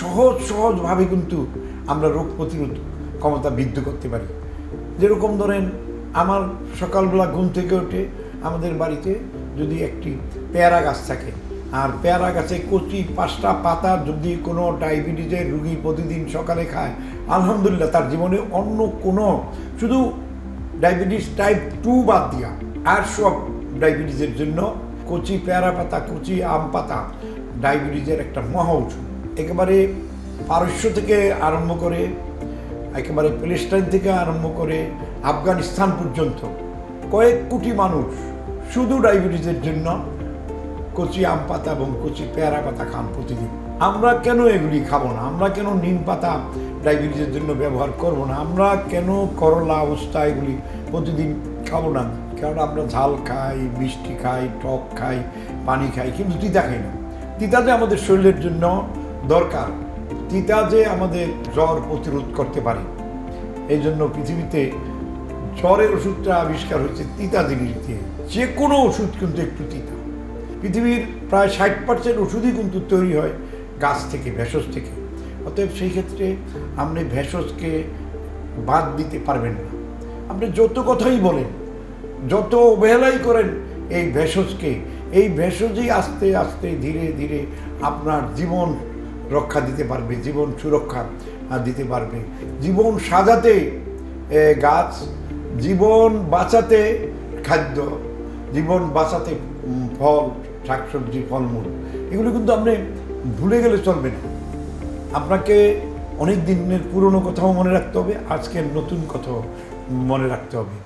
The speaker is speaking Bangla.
সহজ, সহজভাবে কিন্তু আমরা রোগ প্রতিরোধ ক্ষমতা বৃদ্ধি করতে পারি। যেরকম ধরেন, আমার সকালবেলা ঘুম থেকে ওঠে আমাদের বাড়িতে যদি একটি পেয়ারা গাছ থাকে, আর পেয়ারা গাছে কচি পাঁচটা পাতা যদি কোনো ডায়াবেটিসের রুগী প্রতিদিন সকালে খায়, আলহামদুলিল্লাহ তার জীবনে অন্য কোনো, শুধু ডায়াবেটিস টাইপ টু বাদ দিয়া আর সব ডায়াবেটিসের জন্য কচি পেয়ারা পাতা, কচি আম পাতা ডায়াবেটিসের একটা মহা ওষুধ। একেবারে পারস্য থেকে আরম্ভ করে, একেবারে প্যালেস্টাইন থেকে আরম্ভ করে আফগানিস্তান পর্যন্ত কয়েক কোটি মানুষ শুধু ডায়াবেটিসের জন্য কচি আম পাতা এবং কচি পেয়ারা পাতা খান প্রতিদিন। আমরা কেন এগুলি খাব না? আমরা কেন নিম পাতা ডায়াবেটিসের জন্য ব্যবহার করব না? আমরা কেন করলা অবস্থা এগুলি প্রতিদিন খাব না? কারণ আমরা ঝাল খাই, মিষ্টি খাই, টক খাই, পানি খাই, কিন্তু তিতা খাই না। তিতা যে আমাদের শরীরের জন্য দরকার। তিতা যে আমাদের জ্বর প্রতিরোধ করতে পারে। এই জন্য পৃথিবীতে জ্বরের ওষুধটা আবিষ্কার হয়েছে তিতা জিনিস দিয়ে। যে কোনো ওষুধ কিন্তু একটু তিতা। পৃথিবীর প্রায় ষাট পার্সেন্ট ওষুধই কিন্তু তৈরি হয় গাছ থেকে, ভেষজ থেকে। অতএব সেই ক্ষেত্রে আপনি ভেষজকে বাদ দিতে পারবেন না। আপনি যত কথাই বলেন, যত অবহেলাই করেন, এই ভেষজকে, এই ভেষজই আস্তে আস্তে ধীরে ধীরে আপনার জীবন রক্ষা দিতে পারবে, জীবন সুরক্ষা দিতে পারবে। জীবন সাজাতে গাছ, জীবন বাঁচাতে খাদ্য, জীবন বাঁচাতে ফল, শাকসবজি, ফলমূল, এগুলো কিন্তু আপনি ভুলে গেলে চলবে না। আপনাকে অনেক দিনের পুরনো কথাও মনে রাখতে হবে, আজকের নতুন কথাও মনে রাখতে হবে।